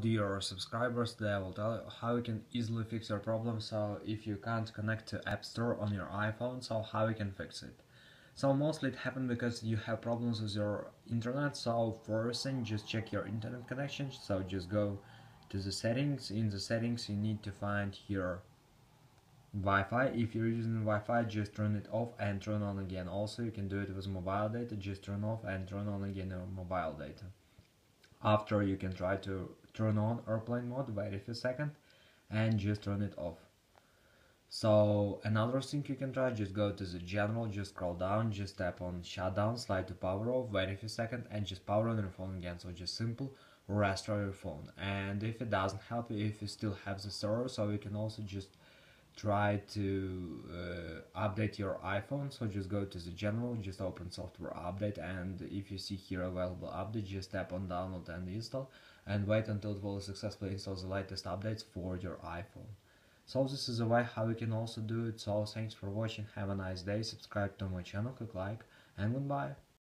Dear subscribers, I will tell you how you can easily fix your problem. So if you can't connect to App Store on your iPhone, so how you can fix it. So mostly it happened because you have problems with your internet. So first thing, just check your internet connection. So just go to the settings. In the settings, you need to find your Wi-Fi. If you're using Wi-Fi, just turn it off and turn on again. Also, you can do it with mobile data. Just turn off and turn on again your mobile data. After you can try to turn on airplane mode, wait a few seconds and just turn it off. So another thing you can try, just go to the general, just scroll down, just tap on shutdown, slide to power off, wait a few seconds and just power on your phone again. So just simple restore your phone. And if it doesn't help you, if you still have the server, so you can also just try to uh, update your iPhone. So just go to the general just open software update and if you see here available update just tap on download and install and wait until it will successfully install the latest updates for your iPhone. So this is a way how you can also do it. So thanks for watching. Have a nice day. Subscribe to my channel. Click like and goodbye